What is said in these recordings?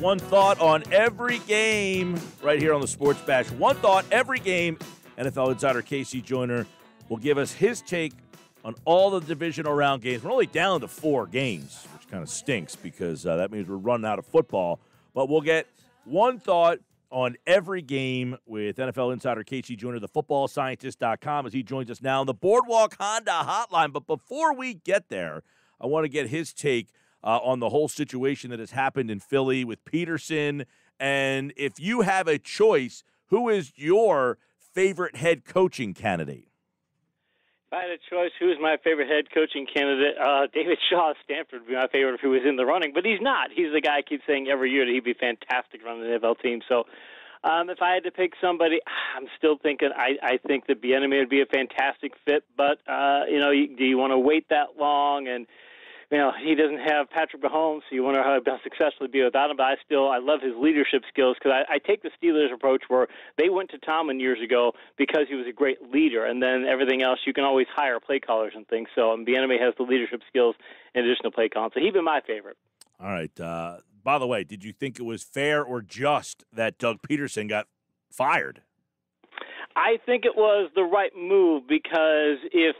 one thought on every game right here on the Sports Bash. One thought every game. NFL insider KC Joyner will give us his take on all the divisional round games. We're only down to four games, which kind of stinks because uh, that means we're running out of football. But we'll get one thought on every game with NFL insider KC Joyner, the footballscientist.com, as he joins us now on the Boardwalk Honda hotline. But before we get there, I want to get his take uh, on the whole situation that has happened in Philly with Pederson. And if you have a choice, who is your favorite head coaching candidate? If I had a choice, who's my favorite head coaching candidate? Uh, David Shaw Stanford would be my favorite if he was in the running, but he's not. He's the guy I keep saying every year that he'd be fantastic running the NFL team. So um, if I had to pick somebody, I'm still thinking I, I think that Bieniemy would be a fantastic fit. But uh, you know, do you want to wait that long and you know, he doesn't have Patrick Mahomes, so you wonder how he'll successfully be without him. But I still, I love his leadership skills because I, I take the Steelers approach where they went to Tomlin years ago because he was a great leader, and then everything else you can always hire play callers and things. So um, Bieniemy has the leadership skills in addition to play calling. So he'd be my favorite. All right. Uh, by the way, did you think it was fair or just that Doug Pederson got fired? I think it was the right move because if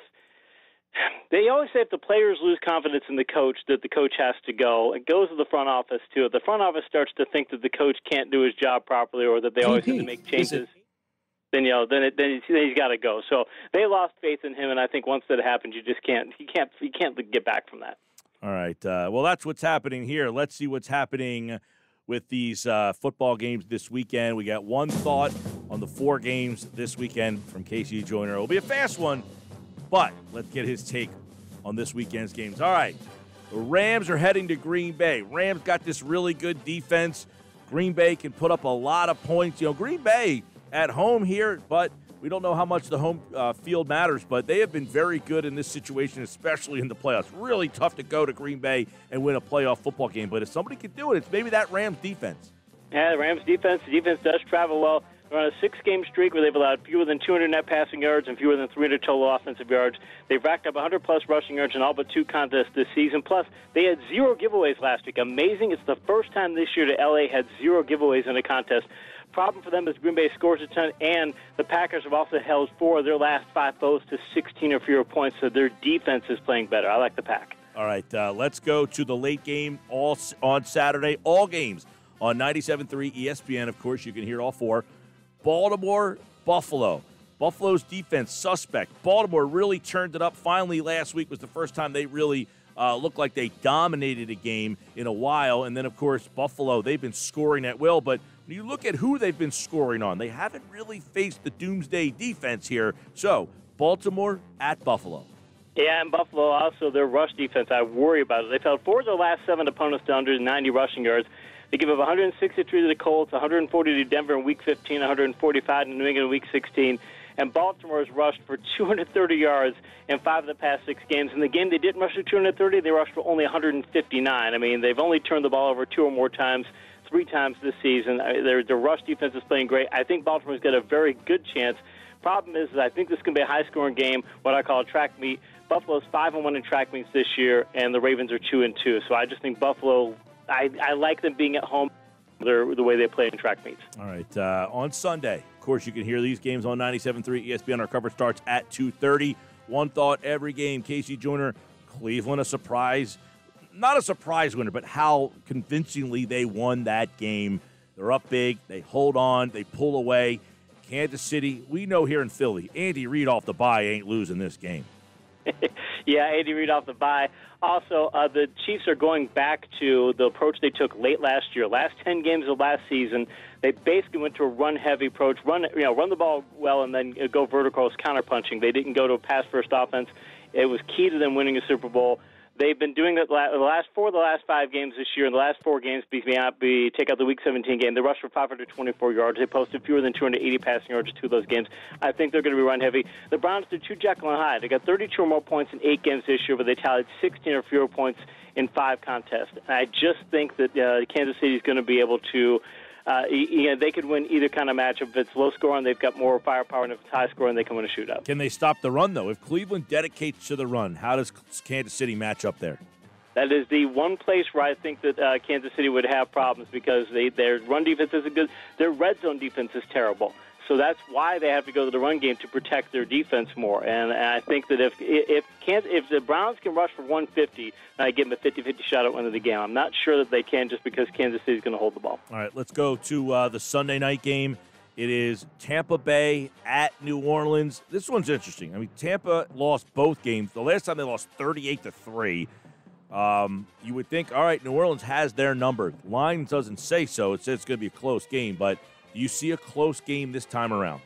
they always say if the players lose confidence in the coach, that the coach has to go. It goes to the front office too. If the front office starts to think that the coach can't do his job properly, or that they always have to make changes, then you know, then it, then, then he's got to go. So they lost faith in him, and I think once that happens, you just can't, you can't, you can't get back from that. All right. Uh, well, that's what's happening here. Let's see what's happening with these uh, football games this weekend. We got one thought on the four games this weekend from KC Joyner. It'll be a fast one. But let's get his take on this weekend's games. All right. The Rams are heading to Green Bay. Rams got this really good defense. Green Bay can put up a lot of points. You know, Green Bay at home here, but we don't know how much the home uh, field matters, but they have been very good in this situation, especially in the playoffs. Really tough to go to Green Bay and win a playoff football game, but if somebody can do it, it's maybe that Rams defense. Yeah, the Rams defense. The defense does travel well. They're on a six-game streak where they've allowed fewer than 200 net passing yards and fewer than 300 total offensive yards. They've racked up 100-plus rushing yards in all but two contests this season. Plus, they had zero giveaways last week. Amazing! It's the first time this year that LA had zero giveaways in a contest. Problem for them is Green Bay scores a ton, and the Packers have also held four of their last five foes to 16 or fewer points, so their defense is playing better. I like the Pack. All right, uh, let's go to the late game all on Saturday. All games on 97.3 ESPN. Of course, you can hear all four. Baltimore, Buffalo. Buffalo's defense suspect. Baltimore really turned it up. Finally, last week was the first time they really uh, looked like they dominated a game in a while. And then, of course, Buffalo, they've been scoring at will. But when you look at who they've been scoring on, they haven't really faced the doomsday defense here. So, Baltimore at Buffalo. Yeah, and Buffalo also, their rush defense, I worry about it. They've held four of their last seven opponents to under 90 rushing yards. They give up 163 to the Colts, 140 to Denver in Week 15, 145 to New England in Week 16. And Baltimore has rushed for 230 yards in five of the past six games. In the game they didn't rush for 230, they rushed for only 159. I mean, they've only turned the ball over two or more times, three times this season. Their, their rush defense is playing great. I think Baltimore's got a very good chance. Problem is, is I think this to be a high-scoring game, what I call a track meet. Buffalo's five and one in track meets this year, and the Ravens are two and two. So I just think Buffalo I, I like them being at home. They're, the way they play in track meets. All right. Uh, on Sunday, of course, you can hear these games on 97.3 ESPN. Our coverage starts at 2.30. One thought every game. KC Joyner, Cleveland, a surprise. Not a surprise winner, but how convincingly they won that game. They're up big. They hold on. They pull away. Kansas City, we know here in Philly, Andy Reid off the bye ain't losing this game. yeah, Andy Reid off the bye. Also, uh, the Chiefs are going back to the approach they took late last year. Last ten games of last season, they basically went to a run-heavy approach, run you know, run the ball well, and then go vertical as counterpunching. They didn't go to a pass-first offense. It was key to them winning a Super Bowl. They've been doing that the last four of the last five games this year. In the last four games, be, be take out the Week 17 game, they rushed for 524 yards. They posted fewer than 280 passing yards of those games. I think they're going to be run heavy. The Browns did two Jekyll and Hyde. They got 32 or more points in eight games this year, but they tallied 16 or fewer points in five contests. And I just think that uh, Kansas City is going to be able to uh, you know, they could win either kind of match. If it's low scoring, they've got more firepower, and if it's high scoring, they can win a shootout. Can they stop the run though? If Cleveland dedicates to the run, how does Kansas City match up there? That is the one place where I think that uh, Kansas City would have problems because they, their run defense isn't good. Their red zone defense is terrible. So that's why they have to go to the run game to protect their defense more. And, and I think that if if Kansas, if the Browns can rush for 150, I give them a 50-50 shot at winning the game. I'm not sure that they can just because Kansas City is going to hold the ball. All right, let's go to uh, the Sunday night game. It is Tampa Bay at New Orleans. This one's interesting. I mean, Tampa lost both games. The last time they lost 38 to 3. Um, you would think, all right, New Orleans has their number. Line doesn't say so. It says it's going to be a close game, but do you see a close game this time around?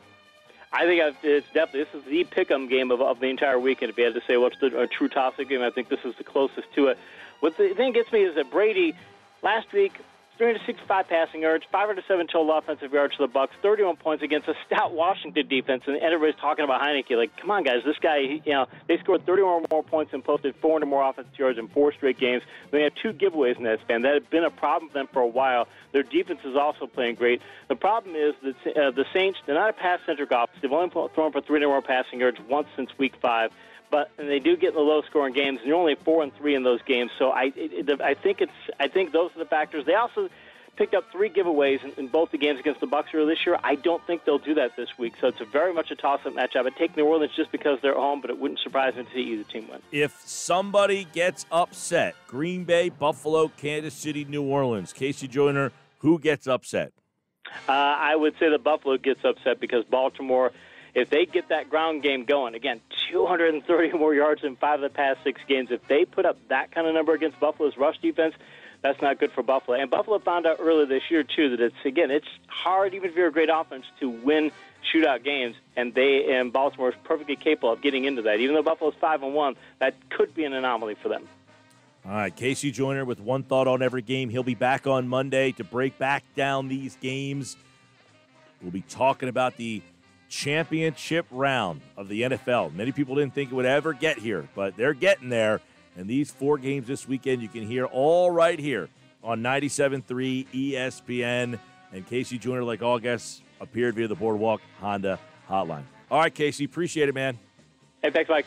I think it's definitely this is the pick'em game of, of the entire weekend. If you had to say what's the a true toss-up game, I think this is the closest to it. What the thing gets me is that Brady last week 365 passing yards, 507 total offensive yards for the Bucs, 31 points against a stout Washington defense, and everybody's talking about Heinicke. Like, come on, guys, this guy, you know, they scored 31 more points and posted 400 more offensive yards in four straight games. They had two giveaways in that span. That had been a problem for them for a while. Their defense is also playing great. The problem is that uh, the Saints, they're not a pass-centric offense. They've only thrown for 300 more passing yards once since Week Five but and they do get in the low scoring games, and you're only four and three in those games. So I, it, it, I think it's, I think those are the factors. They also picked up three giveaways in, in both the games against the Bucs earlier this year. I don't think they'll do that this week. So it's a very much a toss-up matchup. I'd take New Orleans just because they're home, but it wouldn't surprise me to see either team win. If somebody gets upset, Green Bay, Buffalo, Kansas City, New Orleans, KC Joyner, who gets upset? Uh, I would say the Buffalo gets upset because Baltimore if they get that ground game going, again, 230 more yards in five of the past six games, if they put up that kind of number against Buffalo's rush defense, that's not good for Buffalo. And Buffalo found out earlier this year too that it's again it's hard even if you're a great offense to win shootout games, and they and Baltimore is perfectly capable of getting into that. Even though Buffalo's five and one, that could be an anomaly for them. All right, KC Joyner with one thought on every game. He'll be back on Monday to break back down these games. We'll be talking about the championship round of the NFL. Many people didn't think it would ever get here, but they're getting there. And these four games this weekend, you can hear all right here on 97.3 ESPN. And KC Joyner, like all guests, appeared via the Boardwalk Honda hotline. All right, KC, appreciate it, man. Hey, thanks, Mike.